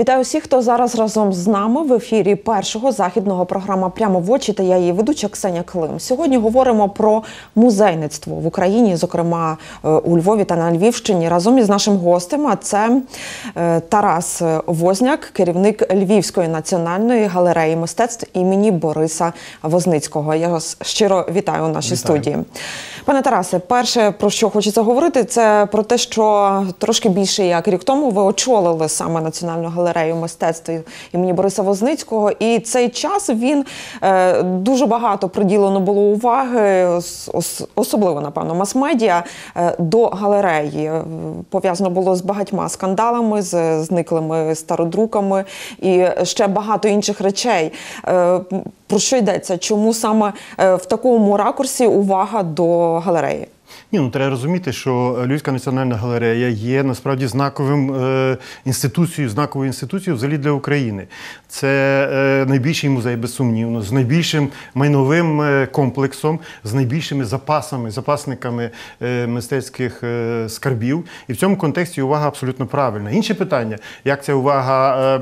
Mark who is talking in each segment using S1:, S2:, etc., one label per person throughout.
S1: Вітаю всіх, хто зараз разом з нами в ефірі першого західного програма Прямо в очі та я її ведуча Ксеня Клим. Сьогодні говоримо про музейництво в Україні, зокрема е, у Львові та на Львівщині. Разом із нашим гостем. А це е, Тарас Возняк, керівник Львівської національної галереї мистецтв імені Бориса Возницького. Я вас щиро вітаю у нашій
S2: Вітаю.
S1: студії. Пане Тарасе, перше про що хочеться говорити, це про те, що трошки більше як рік тому ви очолили саме національну галерею мистецтв імені Бориса Возницького. І цей час він е, дуже багато приділено було уваги, ос- особливо напевно мас-медіа, е, до галереї. Е, Пов'язано було з багатьма скандалами, з зниклими стародруками і ще багато інших речей. Е, Про що йдеться? Чому саме е, в такому ракурсі увага до галереї?
S2: Ні, ну треба розуміти, що Львівська національна галерея є насправді знаковим е, інституцією, знаковою інституцією взагалі для України. Це е, найбільший музей, безсумнівно, з найбільшим майновим е, комплексом, з найбільшими запасами, запасниками мистецьких скарбів. І в цьому контексті увага абсолютно правильна. Інше питання, як ця увага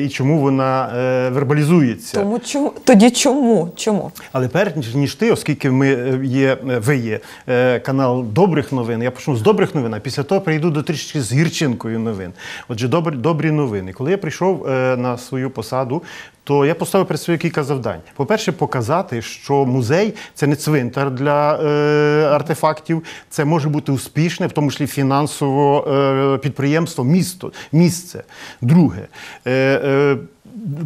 S2: і чому вона вербалізується.
S1: Тому чому тоді чому? Чому?
S2: Але перш ніж ти, оскільки ми є, ви є е, канал добрих новин, я почну з добрих новин, а після того прийду до трішки з гірчинкою новин. Отже, добрі, добрі новини. Коли я прийшов е, на свою посаду, то я поставив перед собою кілька завдань. По-перше, показати, що музей це не цвинтар для е, артефактів, це може бути успішне, в тому числі фінансово е, підприємство, місто, місце. Друге. Е, е,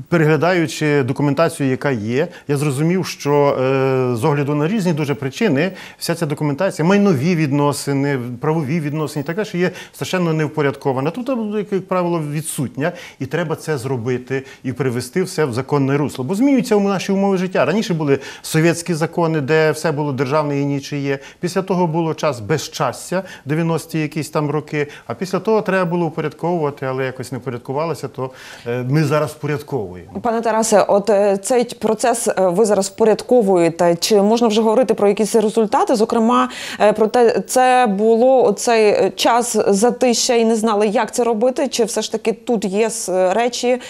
S2: Переглядаючи документацію, яка є, я зрозумів, що е, з огляду на різні дуже причини, вся ця документація, майнові відносини, правові відносини, і так далі, є страшенно невпорядкована. Тут, як, правило, відсутня, і треба це зробити і привести все в законне русло. Бо змінюються наші умови життя. Раніше були совєтські закони, де все було державне і нічиє. Після того було час безчастя, 90-ті якісь там роки. А після того треба було упорядковувати, але якось не впорядкувалося, то е, ми зараз впорядковуємо.
S1: Пане Тарасе, от е, цей процес е, ви зараз впорядковуєте. Чи можна вже говорити про якісь результати? Зокрема, е, про те, це було оцей е, час затища і не знали, як це робити, чи все ж таки тут є речі,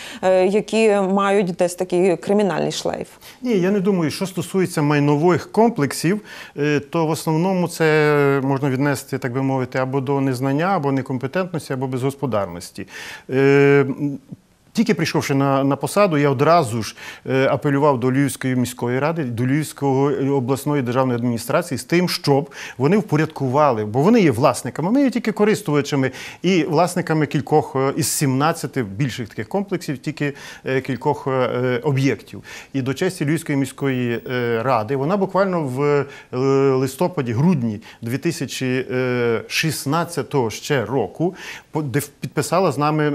S1: які мають десь такий кримінальний шлейф?
S2: Ні, я не думаю, що стосується майнових комплексів, то в основному це можна віднести, так би мовити, або до незнання, або некомпетентності, або безгосподарності. Е, Тільки прийшовши на, на посаду, я одразу ж е, апелював до Львівської міської ради, до Львівської обласної державної адміністрації з тим, щоб вони впорядкували, бо вони є власниками, ми є тільки користувачами і власниками кількох е, із 17 більших таких комплексів, тільки е, кількох е, об'єктів. І до честі Львівської міської е, ради вона буквально в е, листопаді, грудні 2016 ще року підписала з нами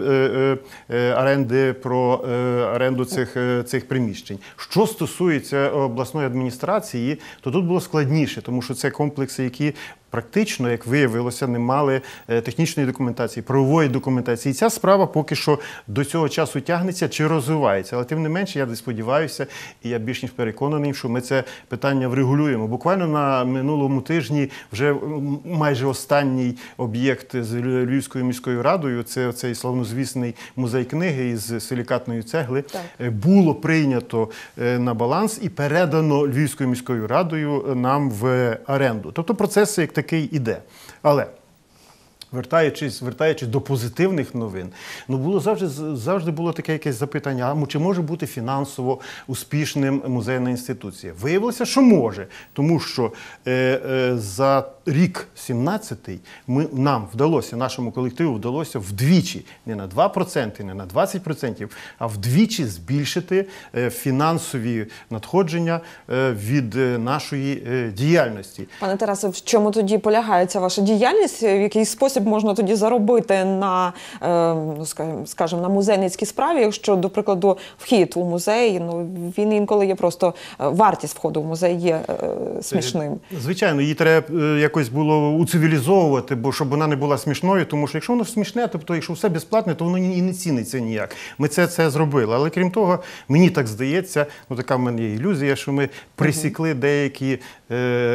S2: е, е, е, про е, оренду цих, е, цих приміщень. Що стосується обласної адміністрації, то тут було складніше, тому що це комплекси, які практично, як виявилося, не мали е, технічної документації, правової документації. І ця справа поки що до цього часу тягнеться чи розвивається. Але тим не менше, я десь сподіваюся, і я більш ніж переконаний, що ми це питання врегулюємо. Буквально на минулому тижні вже майже останній об'єкт з Львівською міською радою. Це цей славнозвісний музей книги із силікатної цегли.
S1: Так.
S2: е, Було прийнято е, на баланс і передано Львівською міською радою нам в оренду. Тобто процес як такий іде. Але Вертаючись, вертаючись до позитивних новин, ну було завжди завжди було таке якесь запитання: а чи може бути фінансово успішним музейна інституція? Виявилося, що може, тому що е, е, за рік 17-й ми нам вдалося, нашому колективу вдалося вдвічі, не на 2%, не на 20%, а вдвічі збільшити е, фінансові надходження е, від е, нашої діяльності.
S1: Пане Тарасе, в чому тоді полягає ця ваша діяльність? В який спосіб можна тоді заробити на, е, ну, скажімо, на музейницькій справі, якщо, до прикладу, вхід у музей, ну він інколи є просто е, вартість входу в музей є е, смішним.
S2: Звичайно, її треба якось було уцивілізовувати, бо щоб вона не була смішною, тому що якщо воно смішне, тобто якщо все безплатне, то воно і не ціниться ніяк. Ми це, це зробили. Але крім того, мені так здається, ну така в мене є ілюзія, що ми присікли деякі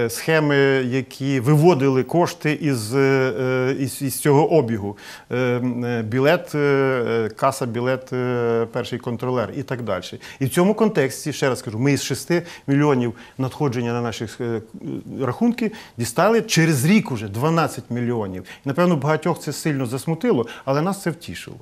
S2: схеми, які виводили кошти із, е, із, із цього обігу. Е, е, Білет, е, каса, білет, е, перший контролер і так далі. І в цьому контексті, ще раз кажу, ми із 6 мільйонів надходження на наші е, рахунки дістали через рік уже 12 мільйонів. І, напевно, багатьох це сильно засмутило, але нас це втішило.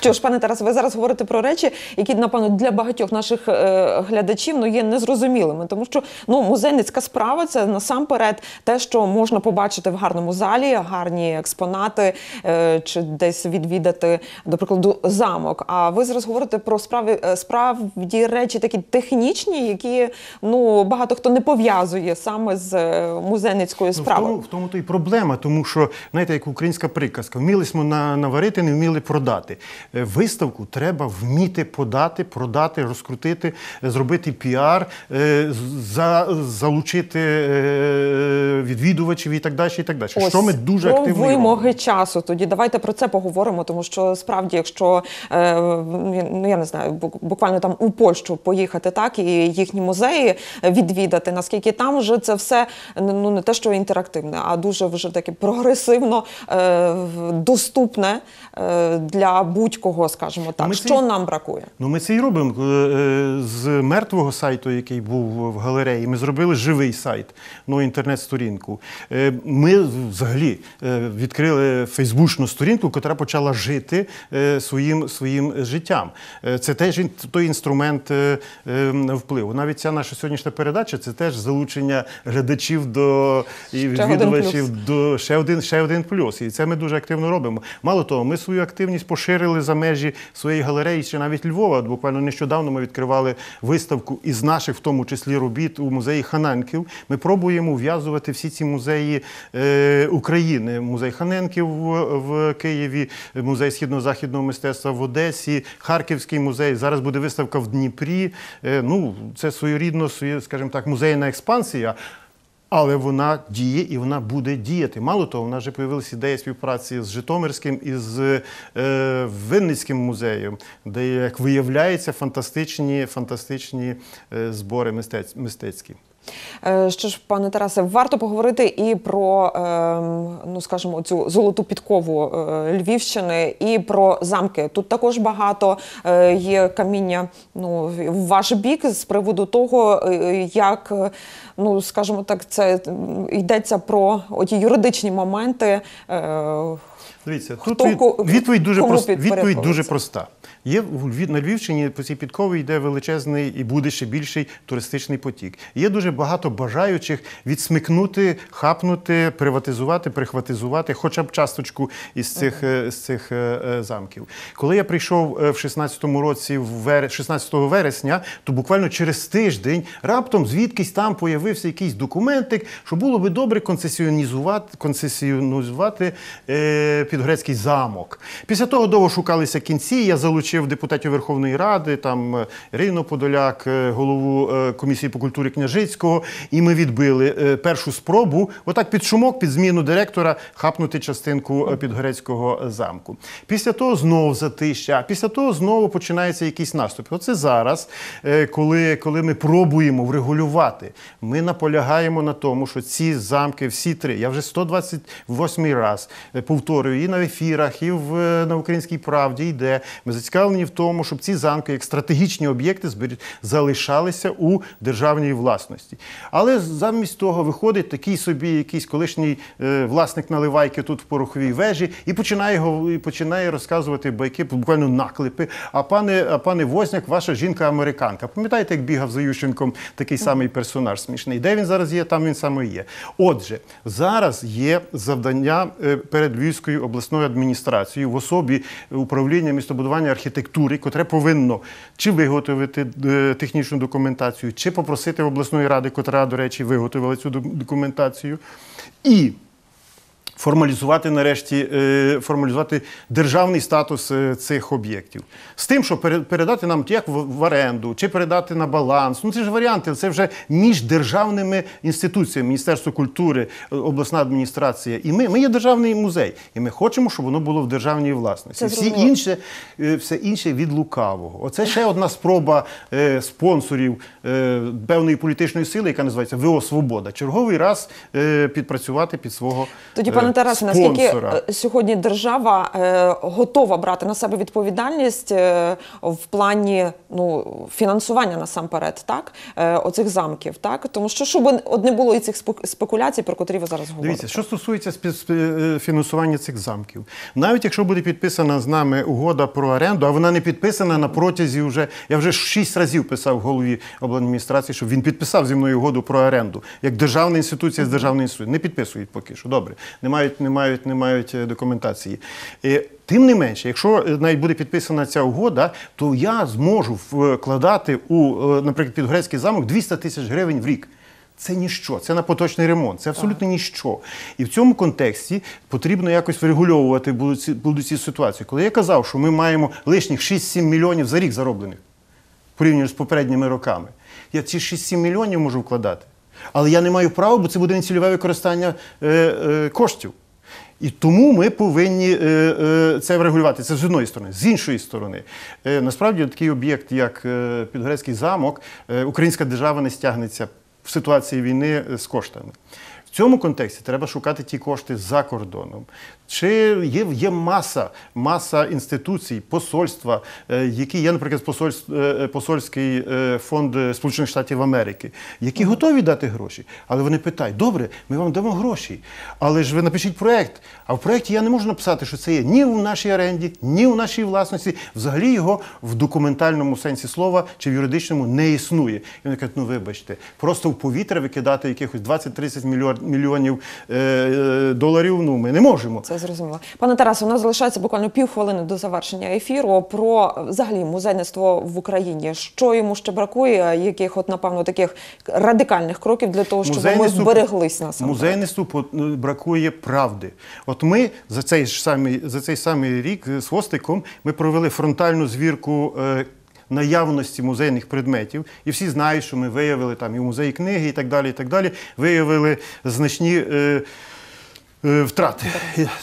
S1: Що ж, пане Тарасе, ви зараз говорите про речі, які напевно для багатьох наших е, глядачів ну є незрозумілими, тому що ну музейницька справа це насамперед те, що можна побачити в гарному залі, гарні експонати е, чи десь відвідати, до прикладу, замок. А ви зараз говорите про справи е, справді речі такі технічні, які ну багато хто не пов'язує саме з е, музейницькою
S2: Ну, в,
S1: справою.
S2: тому, в тому то і проблема, тому що, знаєте, як українська приказка, вміли смо наварити, не вміли продати. Е, Виставку треба вміти подати, продати, розкрутити, зробити піар, е, за, залучити е, відвідувачів і так далі. І так далі. що ми дуже проактивно
S1: вимоги
S2: робимо.
S1: часу. Тоді давайте про це поговоримо, тому що справді, якщо ну я не знаю, бу- буквально там у Польщу поїхати, так і їхні музеї відвідати, наскільки там вже це все ну не те, що інтерактивне, а дуже вже таке прогресивно доступне е, для будь-кого, скажімо так.
S2: Ми
S1: Що
S2: й-
S1: нам бракує?
S2: Ну, ми це і робимо Е, е, з мертвого сайту, який був в галереї. Ми зробили живий сайт, ну інтернет-сторінку. Е, Ми взагалі відкрили фейсбучну сторінку, яка почала жити своїм, своїм життям. Це теж той інструмент е, е, впливу. Навіть ця наша сьогоднішня передача це теж залучення глядачів до і відвідувачів до ще один, ще один плюс. І це ми дуже активно робимо. Мало того, ми свою активність поширили за межі своєї галереї, ще навіть Львова. Буквально нещодавно ми відкривали виставку із наших, в тому числі, робіт у музеї Хананків. Ми пробуємо ув'язувати всі ці музеї е, України. Музей Ханенків в, в Києві, музей східно-західного мистецтва в Одесі, Харківський музей. Зараз буде виставка в Дніпрі. Е, ну, це своєрідно, своє, скажімо так, музейна експансія. Але вона діє і вона буде діяти. Мало того, в нас вже з'явилася ідея співпраці з Житомирським і з е, Винницьким музеєм, де, як виявляється, фантастичні, фантастичні е, збори мистець, мистецькі.
S1: Е, Що ж, пане Тарасе, варто поговорити і про, ем, ну скажімо, цю золоту підкову е, Львівщини, і про замки. Тут також багато є каміння ну, в ваш бік з приводу того, як, ну скажімо так, це йдеться про оті юридичні моменти.
S2: Дивіться,
S1: Хто
S2: тут від,
S1: ко-
S2: відповідь дуже
S1: кому
S2: проста. Відповідь дуже
S1: підпорядковується?
S2: проста. Є в Львів- на Львівщині по цій підкові йде величезний і буде ще більший туристичний потік. Є дуже багато бажаючих відсмикнути, хапнути, приватизувати, прихватизувати, хоча б часточку із цих, е, з цих е, е, замків. Коли я прийшов е, в 16-му році, в вер... 16 вересня, то буквально через тиждень раптом звідкись там появився якийсь документик, що було би добре концесіонізувати, концесіонізувати е, Підгорецький замок. Після того довго шукалися кінці. Я залучив депутатів Верховної Ради, там е, Ірину Подоляк, е, голову е, комісії по культурі Княжицького, і ми відбили першу спробу, отак під шумок, під зміну директора, хапнути частинку Підгорецького замку. Після того знову затища, а після того знову починається якийсь наступ. Оце зараз, коли, коли ми пробуємо врегулювати, ми наполягаємо на тому, що ці замки, всі три, я вже 128 раз повторюю і на ефірах, і в, е, на українській правді йде. Ми зацікавлені в тому, щоб ці замки, як стратегічні об'єкти, залишалися у державній власності. Але замість того виходить такий собі якийсь колишній е, власник наливайки тут в пороховій вежі і починає гов- і починає розказувати байки, буквально наклепи. А пане, а пане Возняк, ваша жінка американка. Пам'ятаєте, як бігав за Ющенком такий самий персонаж смішний? Де він зараз є, там він саме є. Отже, зараз є завдання е, перед Львівською обласною адміністрацією в особі управління містобудування архітектури, котре повинно чи виготовити е, технічну документацію, чи попросити в обласної ради, котра, до речі, виготовила цю документацію. І формалізувати нарешті е, формалізувати державний статус е, цих об'єктів. З тим, що пере- передати нам як в, оренду, чи передати на баланс. Ну це ж варіанти, це вже між державними інституціями, Міністерство культури, е, обласна адміністрація. І ми, ми є державний музей, і ми хочемо, щоб воно було в державній власності. Всі інше, все інше від лукавого. Оце ще одна спроба е, спонсорів е, певної політичної сили, яка називається ВО Свобода. Черговий раз е, підпрацювати під свого
S1: Тоді,
S2: е,
S1: пане Тарасе, наскільки е, сьогодні держава е, готова брати на себе відповідальність е, в плані ну, фінансування насамперед, так? Е, оцих замків, так? Тому що щоб не було і цих спек- спекуляцій, про котрі ви зараз говорите.
S2: Дивіться, що стосується е, фінансування цих замків, навіть якщо буде підписана з нами угода про оренду, а вона не підписана на протязі вже. Я вже шість разів писав голові обладміністрації, щоб він підписав зі мною угоду про оренду. Як державна інституція з державної інституції. Не підписують поки що. Добре, не мають, не мають, не мають е, документації. Е, Тим не менше, якщо е, навіть буде підписана ця угода, то я зможу вкладати у, наприклад, Підгорецький замок 200 тисяч гривень в рік. Це ніщо, це на поточний ремонт, це абсолютно ніщо. І в цьому контексті потрібно якось врегульовувати будуть ці ситуації. Коли я казав, що ми маємо лишніх 6-7 мільйонів за рік зароблених порівняно з попередніми роками, я ці 6-7 мільйонів можу вкладати. Але я не маю права, бо це буде нецільове використання е, е, коштів. І тому ми повинні е, е, це врегулювати. Це з одної сторони. З іншої сторони, е, насправді такий об'єкт, як Підгорецький замок, українська держава не стягнеться в ситуації війни з коштами. В цьому контексті треба шукати ті кошти за кордоном. Чи є, є маса, маса інституцій, посольства, е, які є, наприклад, посольств, е, посольський е, фонд е, Сполучених Штатів Америки, які готові дати гроші, але вони питають: добре, ми вам дамо гроші, але ж ви напишіть проект. А в проєкті я не можу написати, що це є ні в нашій оренді, ні в нашій власності. Взагалі його в документальному сенсі слова чи в юридичному не існує. І вони кажуть, ну вибачте, просто в повітря викидати якихось 20-30 мільйон- мільйонів е, е, доларів. Ну ми не можемо.
S1: Це зрозуміло. Пане Тарасе, у нас залишається буквально півхвилини до завершення ефіру про е, взагалі музейництво в Україні. Що йому ще бракує? Яких, от напевно, таких радикальних кроків для того, щоб ми збереглись на
S2: Музейництву по- ну, бракує правди. От ми за цей ж самий за цей самий рік з хвостиком ми провели фронтальну звірку. Наявності музейних предметів, і всі знають, що ми виявили там і музеї книги, і так далі. І так далі. Виявили значні е, е, втрати.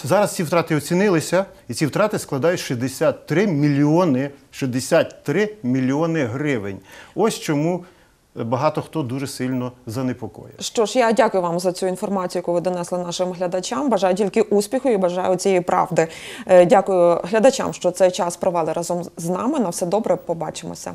S2: Зараз ці втрати оцінилися, і ці втрати складають 63 мільйони, 63 мільйони гривень. Ось чому багато хто дуже сильно занепокоїв.
S1: Що ж, я дякую вам за цю інформацію, яку ви донесли нашим глядачам. Бажаю тільки успіху і бажаю цієї правди. Е, Дякую глядачам, що цей час провели разом з нами. На все добре, побачимося.